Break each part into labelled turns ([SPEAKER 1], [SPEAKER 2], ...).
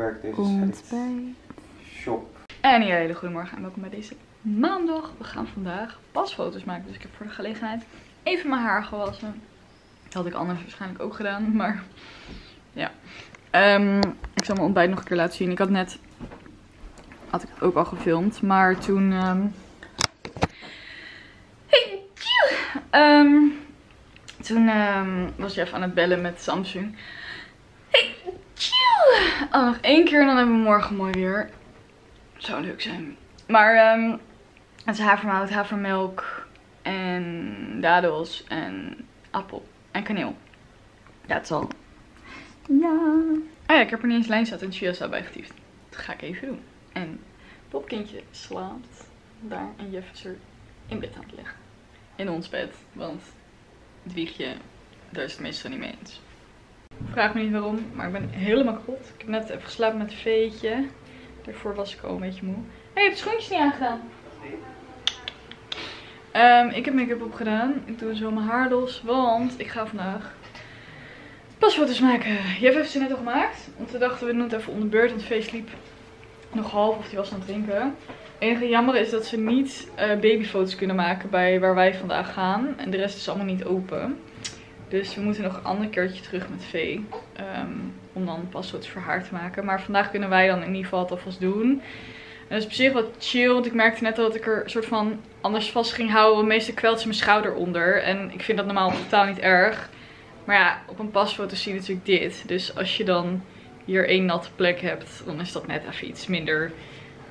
[SPEAKER 1] werk deze
[SPEAKER 2] Ontbijt.
[SPEAKER 1] Shop.
[SPEAKER 2] En een hele goede morgen en welkom bij deze maandag. We gaan vandaag pasfoto's maken. Dus ik heb voor de gelegenheid even mijn haar gewassen. Dat had ik anders waarschijnlijk ook gedaan, maar ja. Ehm, ik zal mijn ontbijt nog een keer laten zien. Ik had net, had ik het ook al gefilmd, maar toen... ehm, Hey! Ehm, toen ehm, was Jeff aan het bellen met Samsung. Oh, nog één keer en dan hebben we morgen mooi weer. Zou leuk zijn. Maar ehm, het is havermout, havermelk en dadels en appel en kaneel. Dat is al. Ja. Ah ja, ik heb er niet eens lijnzaad en chiaza bij getiefd. Dat ga ik even doen. En popkindje slaapt daar en Jeff is er in bed aan het liggen. In ons bed, want het wiegje, daar is het meestal niet mee eens. Vraag me niet waarom, maar ik ben helemaal kapot. Ik heb net even geslapen met een veetje. Daarvoor was ik al een beetje moe. Hé, hey, je hebt je schoentjes niet aangedaan. Ehm, ik heb make-up opgedaan. Ik doe zo mijn haar los, want ik ga vandaag pasfoto's maken. Jeff heeft ze net al gemaakt. Want we dachten we doen het even onder beurt, want Feest liep nog half of die was aan het drinken. Het enige jammer is dat ze niet eh, babyfoto's kunnen maken bij waar wij vandaag gaan. En de rest is allemaal niet open. Dus we moeten nog een ander keertje terug met Vee. ehm, om dan pasfoto's voor haar te maken. Maar vandaag kunnen wij dan in ieder geval het alvast doen. En dat is op zich wat chill. Want ik merkte net al dat ik er soort van anders vast ging houden. Meestal kwelt ze mijn schouder onder. En ik vind dat normaal totaal niet erg. Maar ja, op een pasfoto zie je natuurlijk dit. Dus als je dan hier één natte plek hebt. Dan is dat net even iets minder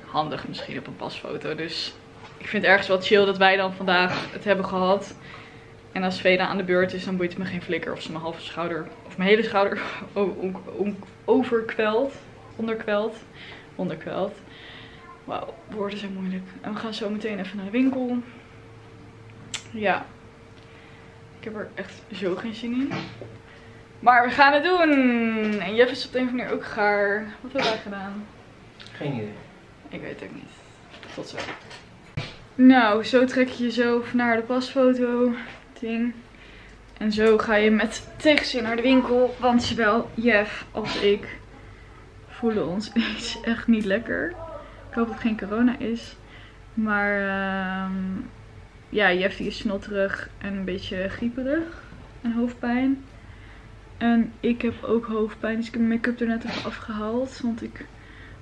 [SPEAKER 2] handig misschien op een pasfoto. Dus ik vind het ergens wel chill dat wij dan vandaag het hebben gehad. En als Veda aan de beurt is, dan boeit het me geen flikker of ze mijn halve schouder, of mijn hele schouder overkwelt. Onderkwelt. Onderkwelt. Wauw, woorden zijn moeilijk. En we gaan zo meteen even naar de winkel. Ja. Ik heb er echt zo geen zin in. Maar we gaan het doen! En Jeff is op de een of andere manier ook gaar. Wat hebben wij gedaan?
[SPEAKER 1] Geen idee.
[SPEAKER 2] Ik weet het ook niet. Tot zo. Nou, zo trek je jezelf naar de pasfoto En zo ga je met tegenzin naar de winkel. Want zowel Jeff als ik voelen ons iets echt niet lekker. Ik hoop dat het geen corona is. Maar ehm, ja, Jeff die is snotterig en een beetje grieperig. En hoofdpijn. En ik heb ook hoofdpijn. Dus ik heb mijn make-up er net even afgehaald. Want ik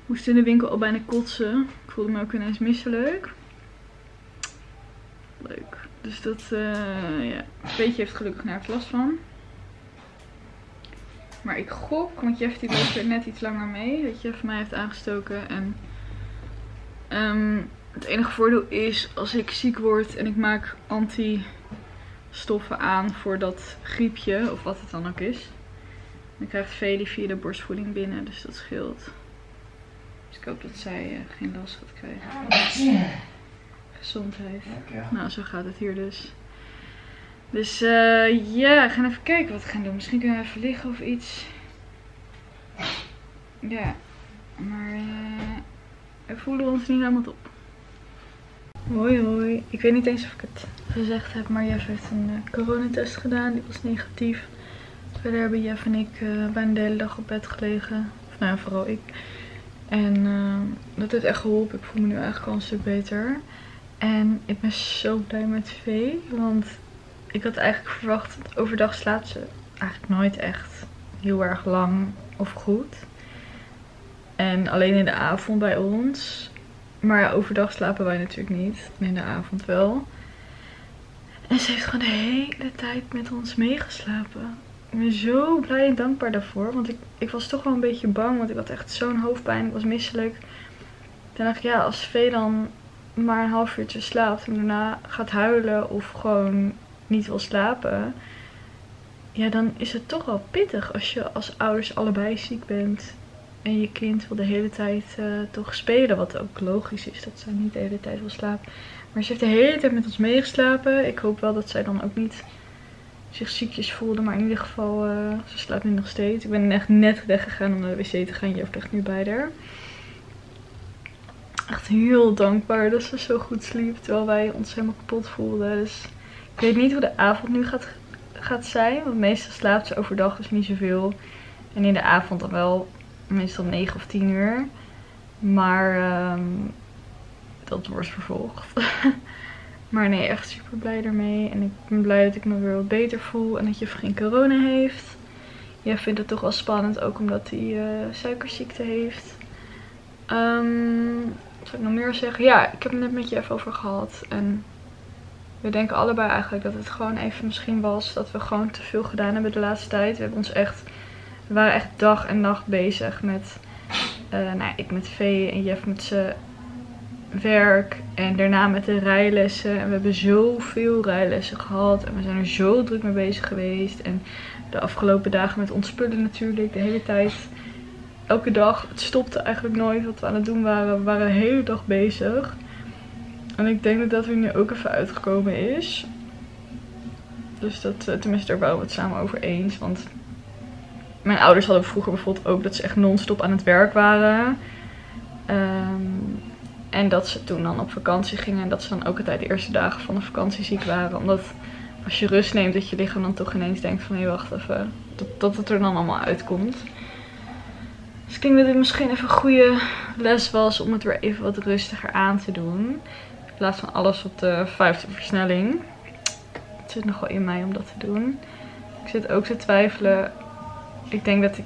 [SPEAKER 2] moest in de winkel al bijna kotsen. Ik voelde me ook ineens misselijk. Leuk. Dus dat, eh ja. Heeft gelukkig nergens last van. Maar ik gok, want Jeff die loopt er net iets langer mee. Dat Jeff mij heeft aangestoken. En ehm, het enige voordeel is als ik ziek word en ik maak antistoffen aan voor dat griepje. Of wat het dan ook is. Dan krijgt Veli via de borstvoeding binnen. Dus dat scheelt. Dus ik hoop dat zij eh, geen last gaat krijgen. Gezondheid. Nou, zo gaat het hier dus. Dus eh, ja, we gaan even kijken wat we gaan doen. Misschien kunnen we even liggen of iets. Ja, maar eh, we voelen ons niet helemaal op. Hoi hoi. Ik weet niet eens of ik het gezegd heb, maar Jeff heeft een eh, coronatest gedaan. Die was negatief. Verder hebben Jeff en ik bijna de hele dag op bed gelegen. Of nou ja, vooral ik. En dat heeft echt geholpen. Ik voel me nu eigenlijk al een stuk beter. En ik ben zo blij met Vee. Want ik had eigenlijk verwacht dat overdag slaapt ze eigenlijk nooit echt heel erg lang of goed. En alleen in de avond bij ons. Maar overdag slapen wij natuurlijk niet. En in de avond wel. En ze heeft gewoon de hele tijd met ons meegeslapen. Ik ben zo blij en dankbaar daarvoor. Want ik, ik was toch wel een beetje bang. Want ik had echt zo'n hoofdpijn. Ik was misselijk. Toen dacht ik, ja, als Vee dan maar een half uurtje slaapt en daarna gaat huilen of gewoon niet wil slapen, ja, dan is het toch wel pittig als je als ouders allebei ziek bent en je kind wil de hele tijd eh, toch spelen, wat ook logisch is dat zij niet de hele tijd wil slapen. Maar ze heeft de hele tijd met ons meegeslapen. Ik hoop wel dat zij dan ook niet zich ziekjes voelde, maar in ieder geval, eh, ze slaapt nu nog steeds. Ik ben echt net weggegaan om naar de wc te gaan. Je ligt nu bij haar echt heel dankbaar dat ze zo goed sliep. Terwijl wij ons helemaal kapot voelden. Dus ik weet niet hoe de avond nu gaat, gaat zijn. Want meestal slaapt ze overdag dus niet zoveel. En in de avond dan wel meestal 9 of 10 uur. Maar ehm, dat wordt vervolgd. maar nee, echt super blij ermee. En ik ben blij dat ik me weer wat beter voel en dat je geen corona heeft. Jij vindt het toch wel spannend, ook omdat hij uh, suikerziekte heeft. Wat zou ik nog meer zeggen? Ja, ik heb het net met je even over gehad. En we denken allebei eigenlijk dat het gewoon even misschien was dat we gewoon te veel gedaan hebben de laatste tijd. We hebben ons echt, we waren echt dag en nacht bezig met, uh, nou ik met Vee en Jeff met zijn werk. En daarna met de rijlessen. En we hebben zoveel rijlessen gehad. En we zijn er zo druk mee bezig geweest. En de afgelopen dagen met ontspullen natuurlijk. De hele tijd. Elke dag. Het stopte eigenlijk nooit wat we aan het doen waren. We waren de hele dag bezig. En ik denk dat dat er nu ook even uitgekomen is. Dus dat, tenminste daar waren we het samen over eens. Want mijn ouders hadden vroeger bijvoorbeeld ook dat ze echt non-stop aan het werk waren. Um, en dat ze toen dan op vakantie gingen. En dat ze dan ook altijd de eerste dagen van de vakantie ziek waren. Omdat als je rust neemt, dat je lichaam dan toch ineens denkt van... Hé, wacht even. Dat, dat het er dan allemaal uitkomt. Dus ik denk dat dit misschien even een goede les was om het weer even wat rustiger aan te doen. In plaats van alles op de vijfde versnelling. Het zit nog wel in mij om dat te doen. Ik zit ook te twijfelen. Ik denk dat ik,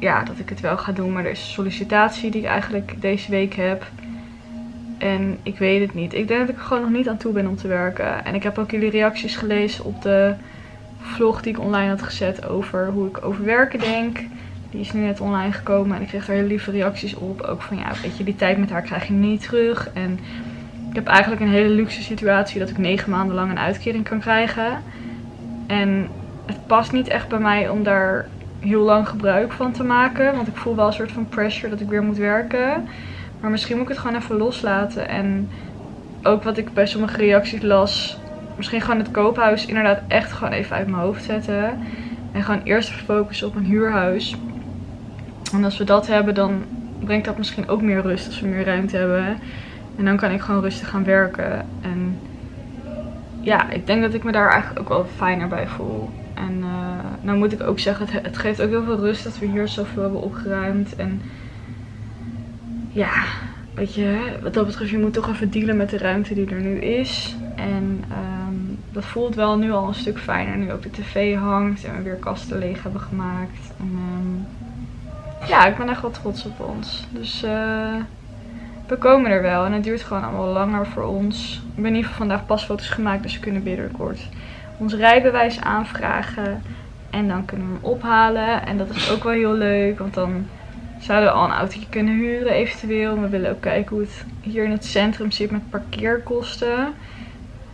[SPEAKER 2] ja, dat ik het wel ga doen. Maar er is een sollicitatie die ik eigenlijk deze week heb. En ik weet het niet. Ik denk dat ik er gewoon nog niet aan toe ben om te werken. En ik heb ook jullie reacties gelezen op de vlog die ik online had gezet over hoe ik over werken denk. Die is nu net online gekomen en ik kreeg er hele lieve reacties op. Ook van ja, weet je, die tijd met haar krijg je niet terug. En ik heb eigenlijk een hele luxe situatie dat ik negen maanden lang een uitkering kan krijgen. En het past niet echt bij mij om daar heel lang gebruik van te maken. Want ik voel wel een soort van pressure dat ik weer moet werken. Maar misschien moet ik het gewoon even loslaten. En ook wat ik bij sommige reacties las. Misschien gewoon het koophuis inderdaad echt gewoon even uit mijn hoofd zetten. En gewoon eerst focussen op een huurhuis. En als we dat hebben, dan brengt dat misschien ook meer rust als we meer ruimte hebben. En dan kan ik gewoon rustig gaan werken. En ja, ik denk dat ik me daar eigenlijk ook wel fijner bij voel. En uh, nou moet ik ook zeggen, het, geeft ook heel veel rust dat we hier zoveel hebben opgeruimd. En ja, weet je, wat dat betreft, je moet toch even dealen met de ruimte die er nu is. En um, dat voelt wel nu al een stuk fijner. Nu ook de tv hangt en we weer kasten leeg hebben gemaakt. En, um, ja, ik ben echt wel trots op ons. Dus uh, we komen er wel. En het duurt gewoon allemaal langer voor ons. Ik ben in ieder geval vandaag pasfoto's gemaakt, dus we kunnen binnenkort ons rijbewijs aanvragen. En dan kunnen we hem ophalen. En dat is ook wel heel leuk, want dan zouden we al een autootje kunnen huren eventueel. We willen ook kijken hoe het hier in het centrum zit met parkeerkosten.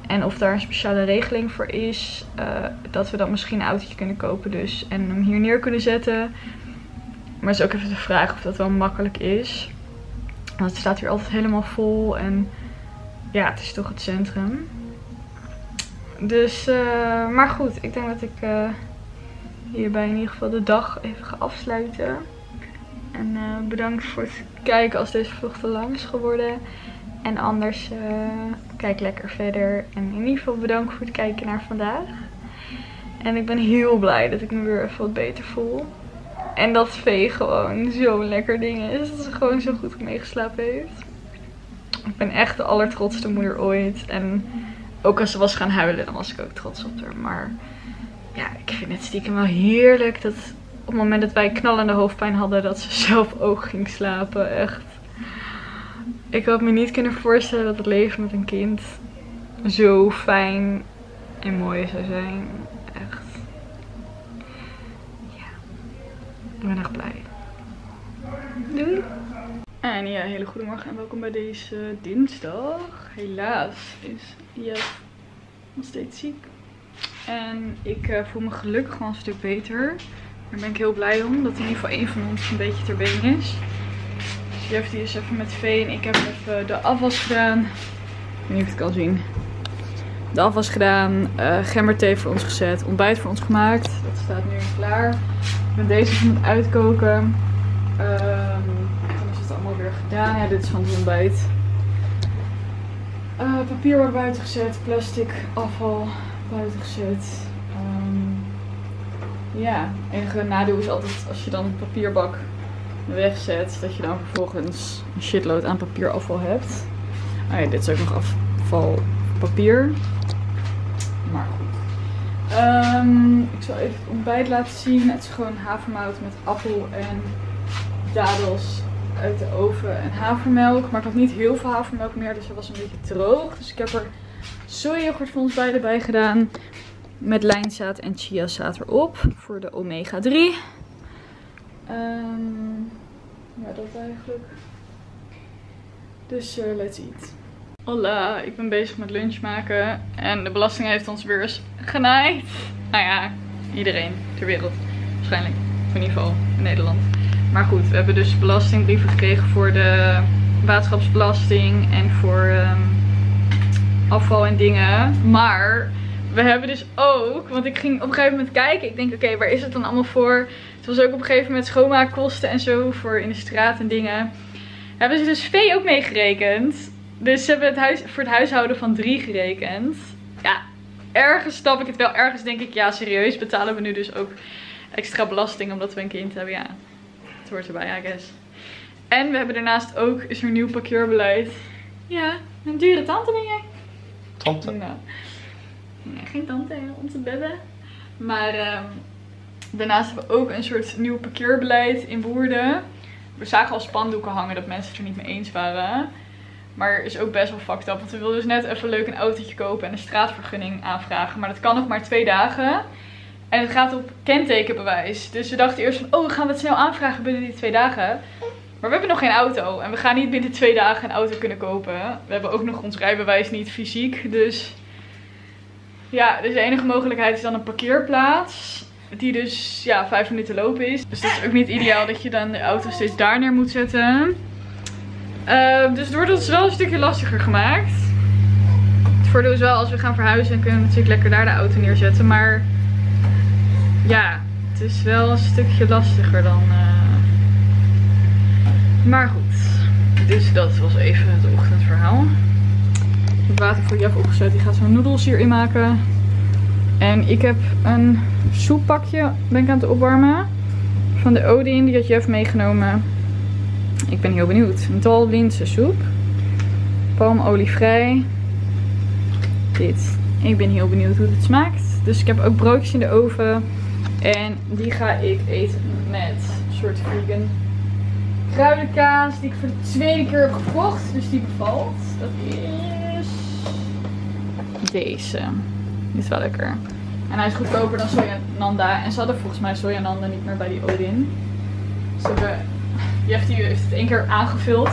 [SPEAKER 2] En of daar een speciale regeling voor is. Uh, dat we dan misschien een autootje kunnen kopen dus. En hem hier neer kunnen zetten. Maar het is ook even de vraag of dat wel makkelijk is. Want het staat hier altijd helemaal vol. En ja, het is toch het centrum. Dus, uh, maar goed. Ik denk dat ik uh, hierbij in ieder geval de dag even ga afsluiten. En uh, bedankt voor het kijken als deze vlog te lang is geworden. En anders kijk lekker verder. En in ieder geval bedankt voor het kijken naar vandaag. En ik ben heel blij dat ik me weer even wat beter voel. En dat Vee gewoon zo'n lekker ding is. Dat ze gewoon zo goed meegeslapen heeft. Ik ben echt de allertrotste moeder ooit. En ook als ze was gaan huilen, dan was ik ook trots op haar. Maar ja, ik vind het stiekem wel heerlijk dat op het moment dat wij knallende hoofdpijn hadden, dat ze zelf ook ging slapen. Echt. Ik had me niet kunnen voorstellen dat het leven met een kind zo fijn en mooi zou zijn. Ik ben echt blij. Doei. En ja, hele goedemorgen en welkom bij deze dinsdag. Helaas is Jeff nog steeds ziek. En ik uh, voel me gelukkig wel een stuk beter. Daar ben ik heel blij om. Dat in ieder geval één van ons een beetje ter been is. Dus Jeff die is even met Vee en ik heb even de afwas gedaan. Ik weet niet of je het kan zien. De afwas gedaan. Uh, gemberthee voor ons gezet. Ontbijt voor ons gemaakt. Dat staat nu klaar. Ik ben deze even met uitkoken. Um, dan is het allemaal weer gedaan. Ja, dit is van het ontbijt. Uh, papierbak buiten gezet. Plastic afval buiten gezet. Um, ja, enige nadeel is altijd als je dan papierbak wegzet, dat je dan vervolgens een shitload aan papierafval hebt. Oh ja, dit is ook nog afvalpapier. Maar goed. Ehm, ik zal even het ontbijt laten zien. Het is gewoon havermout met appel en dadels uit de oven en havermelk. Maar ik had niet heel veel havermelk meer, dus het was een beetje droog. Dus ik heb er sojayoghurt voor ons beiden bij gedaan. Met lijnzaad en chiazaad erop. Voor de omega 3. Ehm, ja, dat eigenlijk. Dus uh, let's eat. Hola, ik ben bezig met lunch maken. En de belasting heeft ons weer eens genaaid. Nou ja, iedereen ter wereld. Waarschijnlijk. in ieder geval in Nederland. Maar goed, we hebben dus belastingbrieven gekregen voor de waterschapsbelasting en voor ehm, afval en dingen. Maar we hebben dus ook, want ik ging op een gegeven moment kijken. Ik denk, oké, waar is het dan allemaal voor? Het was ook op een gegeven moment schoonmaakkosten en zo voor in de straat en dingen. Hebben ze dus vee ook meegerekend. Dus ze hebben het huis, voor het huishouden van drie gerekend. Ja, ergens stap ik het wel. Ergens denk ik, ja serieus, betalen we nu dus ook extra belasting omdat we een kind hebben. Ja, het hoort erbij, I guess. En we hebben daarnaast ook, een nieuw parkeerbeleid. Ja, een dure tante ben jij.
[SPEAKER 1] Tante?
[SPEAKER 2] Nou, nee, geen tante, om te bedden. Maar um, daarnaast hebben we ook een soort nieuw parkeerbeleid in Woerden. We zagen al spandoeken hangen dat mensen het er niet mee eens waren. Maar is ook best wel fucked up. Want we wilden dus net even leuk een autootje kopen en een straatvergunning aanvragen. Maar dat kan nog maar twee dagen. En het gaat op kentekenbewijs. Dus we dachten eerst van, oh, gaan we het snel aanvragen binnen die twee dagen. Maar we hebben nog geen auto. En we gaan niet binnen twee dagen een auto kunnen kopen. We hebben ook nog ons rijbewijs niet fysiek. Dus ja, dus de enige mogelijkheid is dan een parkeerplaats. Die dus ja, vijf minuten lopen is. Dus dat is ook niet ideaal dat je dan de auto steeds daar neer moet zetten. Uh, dus het wordt ons wel een stukje lastiger gemaakt. Het voordeel is wel, als we gaan verhuizen, kunnen we natuurlijk lekker daar de auto neerzetten. Maar ja, het is wel een stukje lastiger dan... Uh... Maar goed. Dus dat was even het ochtendverhaal. Ik heb water voor Jeff opgezet. Die gaat zo'n noedels hierin maken. En ik heb een soeppakje ben ik aan het opwarmen. Van de Odin. Die had Jeff meegenomen. Ik ben heel benieuwd. Een dal linzensoep. Palmolievrij. Dit. Ik ben heel benieuwd hoe het smaakt. Dus ik heb ook broodjes in de oven. En die ga ik eten met een soort vegan kruidenkaas. Die ik voor de tweede keer heb gekocht. Dus die bevalt. Dat is deze. Die is wel lekker. En hij is goedkoper dan sojananda. En ze hadden volgens mij sojananda niet meer bij die Odin. Ze hebben Jeff die heeft het één keer aangevuld.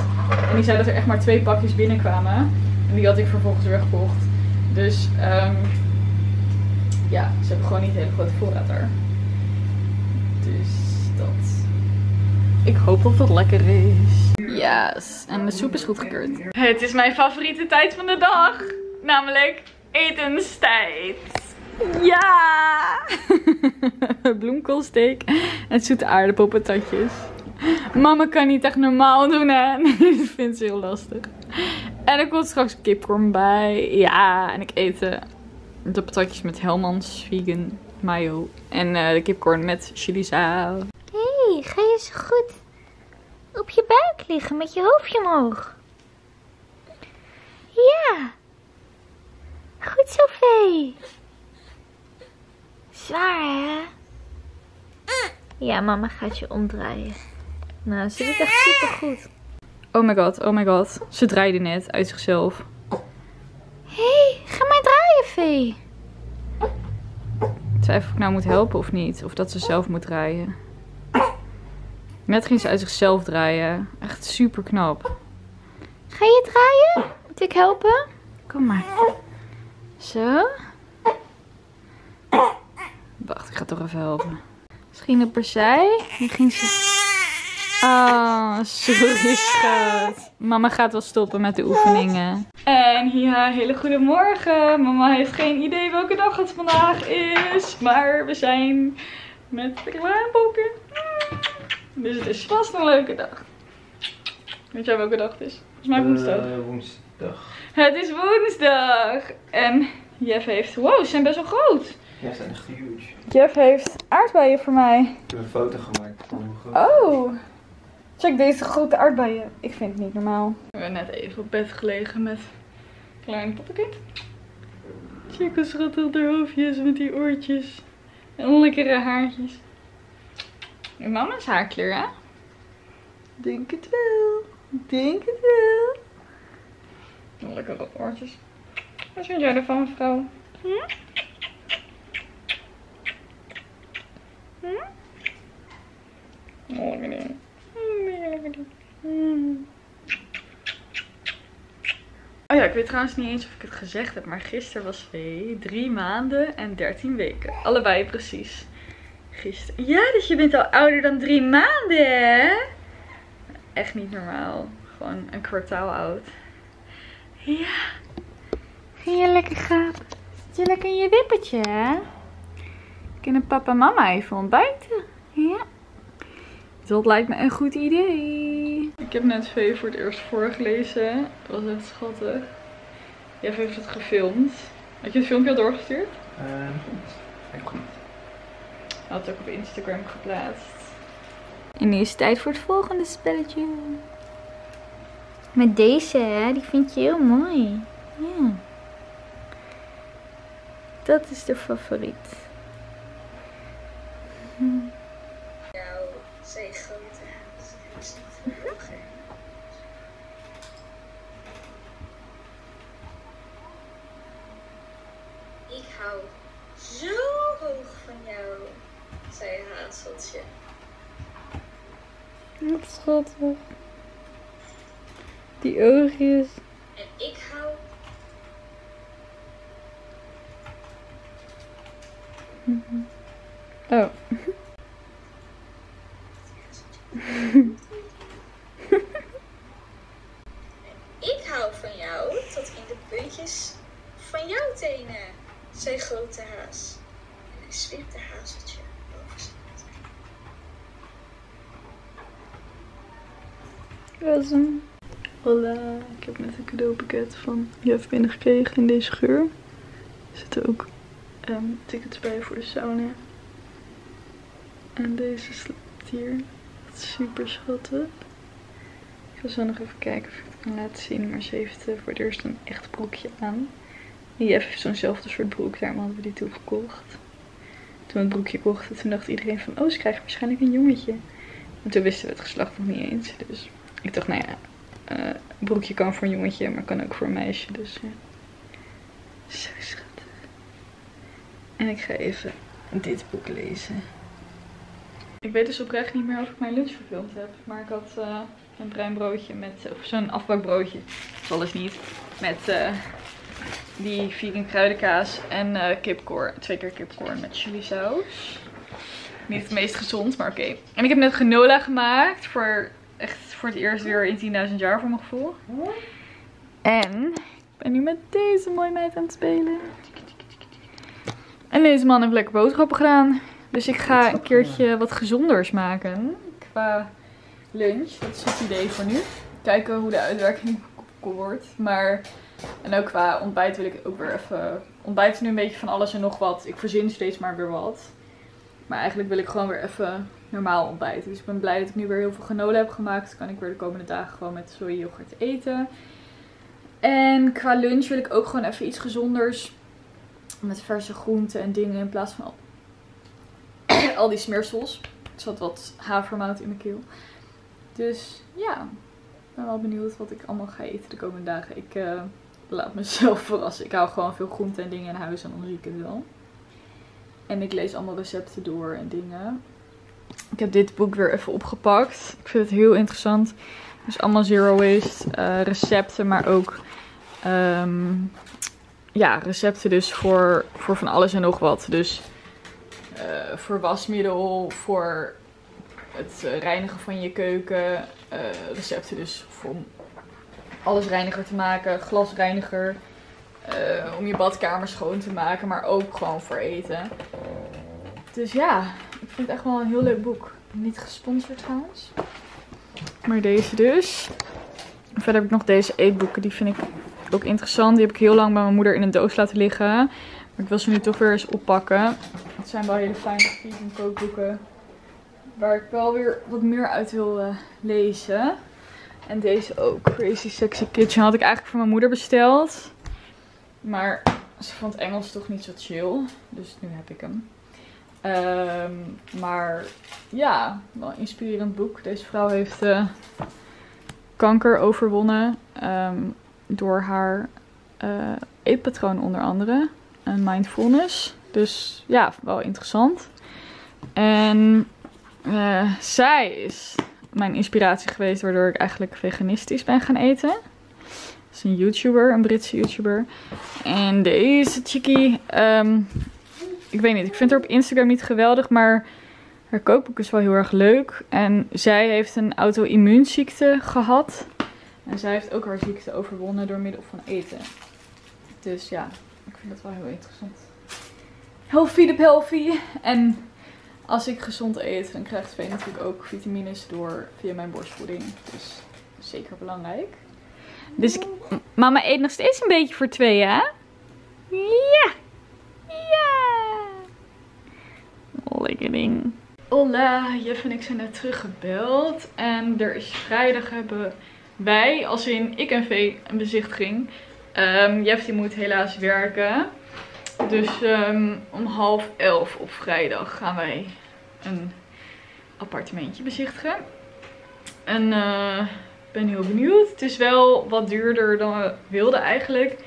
[SPEAKER 2] En die zei dat er echt maar twee pakjes binnenkwamen. En die had ik vervolgens weer gekocht. Dus um, ja, ze hebben gewoon niet een hele grote voorraad daar. Dus dat. Ik hoop dat het lekker is. Yes. En de soep is goedgekeurd. Het is mijn favoriete tijd van de dag. Namelijk etenstijd. Ja! Bloemkoolsteak en zoete aardappelpatatjes. Mama kan niet echt normaal doen, hè? Nee, dat vindt ze heel lastig. En er komt straks kipcorn bij. Ja, en ik eet uh, de patatjes met Helmans vegan mayo. En uh, de kipcorn met chili saus.
[SPEAKER 3] Hé, hey, ga je zo goed op je buik liggen met je hoofdje omhoog? Ja. Goed Vee. Zwaar, hè? Ja, mama gaat je omdraaien. Nou, ze doet echt super goed.
[SPEAKER 2] Oh my god, oh my god. Ze draaide net uit zichzelf.
[SPEAKER 3] Hé, hey, ga maar draaien, Vee.
[SPEAKER 2] Ik twijfel of ik nou moet helpen of niet. Of dat ze zelf moet draaien. Net ging ze uit zichzelf draaien. Echt super knap.
[SPEAKER 3] Ga je draaien? Moet ik helpen?
[SPEAKER 2] Kom maar. Zo. Wacht, ik ga toch even helpen. Misschien op zij. Nu ging ze... Oh, sorry schat. Mama gaat wel stoppen met de oefeningen. En ja, hele goede morgen. Mama heeft geen idee welke dag het vandaag is. Maar we zijn met de kraanbokken. Dus het is vast een leuke dag. Weet jij welke dag het is? Volgens mij woensdag.
[SPEAKER 1] Uh, woensdag.
[SPEAKER 2] Het is woensdag. En Jeff heeft... Wow, ze zijn best wel groot.
[SPEAKER 1] Ja, ze zijn echt huge.
[SPEAKER 2] Jeff heeft aardbeien voor mij.
[SPEAKER 1] Ik heb een foto gemaakt van hoe groot
[SPEAKER 2] Oh. Check deze grote aardbeien. Ik vind het niet normaal. We hebben net even op bed gelegen met klein poppenkind. Check hoe schattig haar hoofdje is met die oortjes. En lekkere haartjes. En mama's haarkleur, hè? Denk het wel. Denk het wel. Lekkere oortjes. Wat vind jij ervan, mevrouw? Hm? Hm? Oh, lekker Oh ja, ik weet trouwens niet eens of ik het gezegd heb, maar gisteren was Vee drie maanden en 13 weken. Allebei precies. Gisteren. Ja, dus je bent al ouder dan drie maanden, hè? Echt niet normaal. Gewoon een kwartaal oud. Ja. Ging je lekker gapen? Zit je lekker in je wippertje, hè? Kunnen papa en mama even ontbijten? Ja. Dat lijkt me een goed idee. Ik heb net Vee voor het eerst voorgelezen. Dat was echt schattig. Jeff heeft het gefilmd. Had je het filmpje al doorgestuurd?
[SPEAKER 1] Eh. Echt niet.
[SPEAKER 2] Hij had het ook op Instagram geplaatst. En nu is het tijd voor het volgende spelletje. Met deze, hè? Die vind je heel mooi. Ja. Dat is de favoriet.
[SPEAKER 4] jou twee grote huizen en een hoger. Ik hou zo hoog van jou, zei Hazeltje.
[SPEAKER 2] Wat schattig. Die oogjes.
[SPEAKER 4] En ik hou
[SPEAKER 2] Oh.
[SPEAKER 4] Ik hou van jou tot in de puntjes van jouw tenen, zei grote haas. En hij zwipte hazeltje over zijn hoofd.
[SPEAKER 2] Hem. Hola, ik heb net een cadeaupakket van Jeff binnengekregen in deze geur. Er zitten ook ehm, tickets bij voor de sauna. En deze slaapt hier. Super schattig. Ik ga zo nog even kijken of ik het kan laten zien. Maar ze heeft eh, voor het eerst een echt broekje aan. En Jeff heeft zo'nzelfde soort broek. Daarom hadden we die toen gekocht. Toen we het broekje kochten, toen dacht iedereen van... Oh, ze krijgen waarschijnlijk een jongetje. En toen wisten we het geslacht nog niet eens. Dus ik dacht, nou ja, een broekje kan voor een jongetje, maar kan ook voor een meisje. Dus ja. Zo schattig. En ik ga even dit boek lezen. Ik weet dus oprecht niet meer of ik mijn lunch gefilmd heb. Maar ik had eh, een bruin broodje met, of zo'n afbakbroodje. Dat alles niet. Met eh, die vegan kruidenkaas en kipcorn. Twee keer kipcorn met chili saus. Niet het meest gezond, maar oké. En ik heb net granola gemaakt. Voor echt voor het eerst weer in 10.000 jaar voor mijn gevoel. En ik ben nu met deze mooie meid aan het spelen. En deze man heeft lekker boodschappen gedaan. Dus ik ga een keertje wat gezonders maken. Qua lunch. Dat is het idee voor nu. Kijken hoe de uitwerking wordt. Maar, en ook qua ontbijt wil ik ook weer even... Ontbijt nu een beetje van alles en nog wat. Ik verzin steeds maar weer wat. Maar eigenlijk wil ik gewoon weer even normaal ontbijten. Dus ik ben blij dat ik nu weer heel veel granola heb gemaakt. Dan kan ik weer de komende dagen gewoon met sojayoghurt eten. En qua lunch wil ik ook gewoon even iets gezonders. Met verse groenten en dingen in plaats van al, die smeersels. Er zat wat havermout in mijn keel. Dus ja, ik ben wel benieuwd wat ik allemaal ga eten de komende dagen. Ik eh, laat mezelf verrassen. Ik hou gewoon veel groenten en dingen in huis en dan zie ik het wel. En ik lees allemaal recepten door en dingen. Ik heb dit boek weer even opgepakt. Ik vind het heel interessant. Dus allemaal zero waste eh, recepten, maar ook ehm, ja, recepten dus voor, voor van alles en nog wat. Dus eh, voor wasmiddel, voor het eh, reinigen van je keuken. recepten dus voor alles reiniger te maken. Glasreiniger. eh, om je badkamer schoon te maken, maar ook gewoon voor eten. Dus ja, ik vind het echt wel een heel leuk boek. Niet gesponsord trouwens. Maar deze dus. Verder heb ik nog deze eetboeken. Die vind ik ook interessant. Die heb ik heel lang bij mijn moeder in een doos laten liggen. Maar ik wil ze nu toch weer eens oppakken. Het zijn wel hele fijne vegan kookboeken. waar ik wel weer wat meer uit wil eh, lezen. En deze ook, Crazy Sexy Kitchen, had ik eigenlijk voor mijn moeder besteld. Maar ze vond Engels toch niet zo chill, dus nu heb ik hem. Ehm, maar ja, wel een inspirerend boek. Deze vrouw heeft eh, kanker overwonnen ehm, door haar eh, eetpatroon onder andere. En mindfulness. Dus ja, wel interessant. En eh, zij is mijn inspiratie geweest waardoor ik eigenlijk veganistisch ben gaan eten. Dat is een YouTuber, een Britse YouTuber. En deze chickie, ehm, ik weet niet, ik vind haar op Instagram niet geweldig, maar haar kookboek is wel heel erg leuk. En zij heeft een auto-immuunziekte gehad. En zij heeft ook haar ziekte overwonnen door middel van eten. Dus ja, ik vind dat wel heel interessant. Healthy de healthy. En als ik gezond eet, dan krijgt Vee natuurlijk ook vitamines door via mijn borstvoeding. Dus zeker belangrijk. Dus mama eet nog steeds een beetje voor twee, hè? Ja! Ja! Hola, Jeff en ik zijn net teruggebeld. En er is vrijdag hebben wij, als in ik en Vee, een bezichtiging. Um, Jeff die moet helaas werken. Dus um, om half elf op vrijdag gaan wij een appartementje bezichtigen. En uh, ik ben heel benieuwd. Het is wel wat duurder dan we wilden eigenlijk.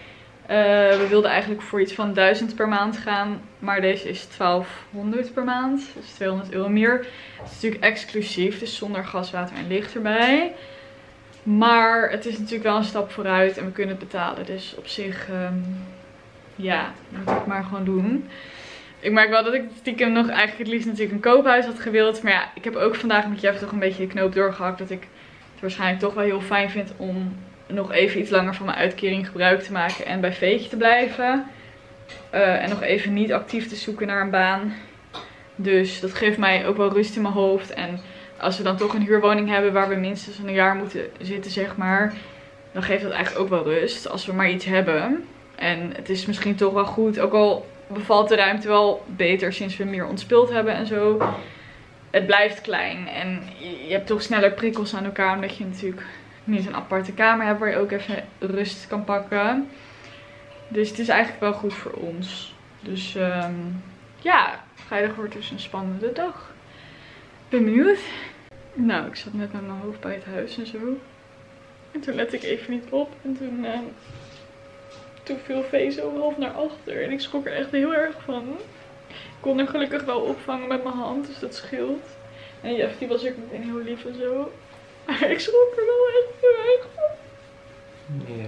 [SPEAKER 2] Uh, we wilden eigenlijk voor iets van 1000 per maand gaan. Maar deze is 1200 per maand. Dus 200 euro meer. Het is natuurlijk exclusief. Dus zonder gas, water en licht erbij. Maar het is natuurlijk wel een stap vooruit. En we kunnen het betalen. Dus op zich, um, ja, moet ik het maar gewoon doen. Ik merk wel dat ik stiekem nog eigenlijk het liefst natuurlijk een koophuis had gewild. Maar ja, ik heb ook vandaag met Jeff toch een beetje de knoop doorgehakt. Dat ik het waarschijnlijk toch wel heel fijn vind om nog even iets langer van mijn uitkering gebruik te maken. En bij Veetje te blijven. Uh, en nog even niet actief te zoeken naar een baan. Dus dat geeft mij ook wel rust in mijn hoofd. En als we dan toch een huurwoning hebben waar we minstens een jaar moeten zitten, zeg maar. Dan geeft dat eigenlijk ook wel rust. Als we maar iets hebben. En het is misschien toch wel goed. Ook al bevalt de ruimte wel beter sinds we meer ontspeeld hebben en zo. Het blijft klein. En je hebt toch sneller prikkels aan elkaar. Omdat je natuurlijk niet een aparte kamer hebt waar je ook even rust kan pakken. Dus het is eigenlijk wel goed voor ons. Dus um, ja, vrijdag wordt dus een spannende dag. Ben benieuwd. Nou, ik zat net met mijn hoofd bij het huis en zo. En toen let ik even niet op. En toen, uh, toen viel Vee zo half naar achter. En ik schrok er echt heel erg van. Ik kon er gelukkig wel opvangen met mijn hand, dus dat scheelt. En Jeff die was ook meteen heel lief en zo. Maar ik schrok er wel echt heel erg van.
[SPEAKER 1] Ja.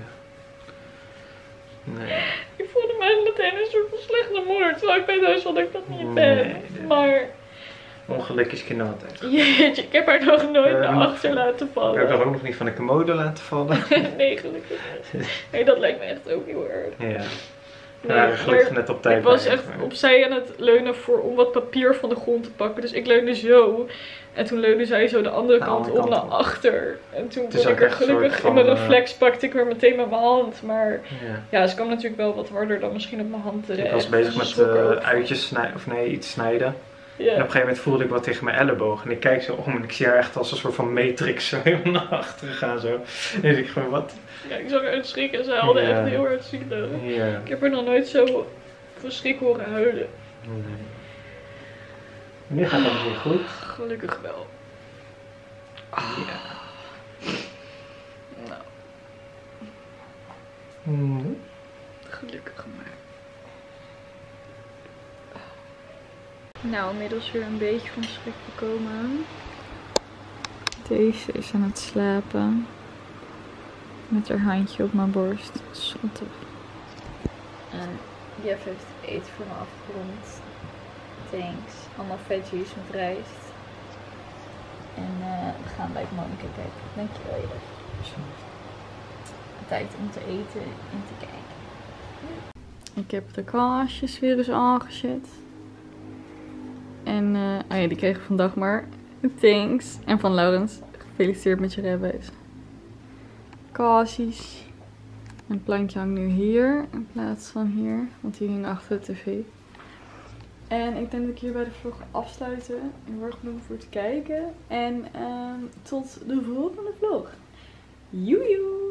[SPEAKER 1] Nee.
[SPEAKER 2] Ik voelde mij meteen een soort van slechte moeder. Terwijl ik bij het huis dat ik dat niet ben.
[SPEAKER 1] Nee, nee.
[SPEAKER 2] Maar
[SPEAKER 1] Ongeluk is geen altijd.
[SPEAKER 2] jeetje, ik heb haar nog nooit
[SPEAKER 1] Eh,
[SPEAKER 2] naar achter laten
[SPEAKER 1] Ik heb
[SPEAKER 2] vallen.
[SPEAKER 1] haar ook nog niet van de commode laten vallen.
[SPEAKER 2] nee, gelukkig niet. Nee, dat lijkt me echt ook heel erg.
[SPEAKER 1] Ja.
[SPEAKER 2] Nee,
[SPEAKER 1] Ja, gelukkig
[SPEAKER 2] maar
[SPEAKER 1] net op tijd.
[SPEAKER 2] ik was echt
[SPEAKER 1] maar-
[SPEAKER 2] opzij aan het leunen voor, om wat papier van de grond te pakken. Dus ik leunde zo. En toen leunde zij zo de andere
[SPEAKER 1] De
[SPEAKER 2] kant op
[SPEAKER 1] kant
[SPEAKER 2] naar achter. En toen kon ik er gelukkig in mijn
[SPEAKER 1] eh,
[SPEAKER 2] reflex pakte ik weer meteen met mijn hand. Maar
[SPEAKER 1] Ja.
[SPEAKER 2] ja, ze kwam natuurlijk wel wat harder dan misschien op mijn hand terecht.
[SPEAKER 1] Ik was bezig met eh
[SPEAKER 2] van.
[SPEAKER 1] uitjes snijden, of nee, iets snijden. En op een gegeven moment voelde ik wat tegen mijn elleboog. En ik kijk zo om en ik zie haar echt als een soort van matrix zo helemaal naar achteren gaan. Zo. En ik gewoon, wat?
[SPEAKER 2] ja, ik zag haar schrikken en ze huilde echt heel erg zielig. Ik heb haar nog nooit zo verschrik horen huilen.
[SPEAKER 1] Nee. Nu gaat het weer goed.
[SPEAKER 2] Gelukkig wel.
[SPEAKER 1] Ja.
[SPEAKER 2] Nou,
[SPEAKER 1] Mm.
[SPEAKER 2] gelukkig maar. Nou, inmiddels weer een beetje van schrik bekomen. Deze is aan het slapen. Met haar handje op mijn borst. Schattig. En Jeff heeft eten voor me afgerond. Thanks. Allemaal veggies met rijst. En eh, we gaan bij Monica kijken. Dankjewel Jeff. Tijd om te eten en te kijken. Ik heb de kaarsjes weer eens aangezet. En, eh oh die kregen we vandaag maar. Thanks. En van Laurens. Gefeliciteerd met je rijbewijs. Kaarsjes. Een plankje hangt nu hier in plaats van hier. Want die hing achter de tv. En ik denk dat ik hierbij de vlog afsluiten. Heel erg bedankt voor het kijken. En ehm, tot de volgende vlog. Joejoe!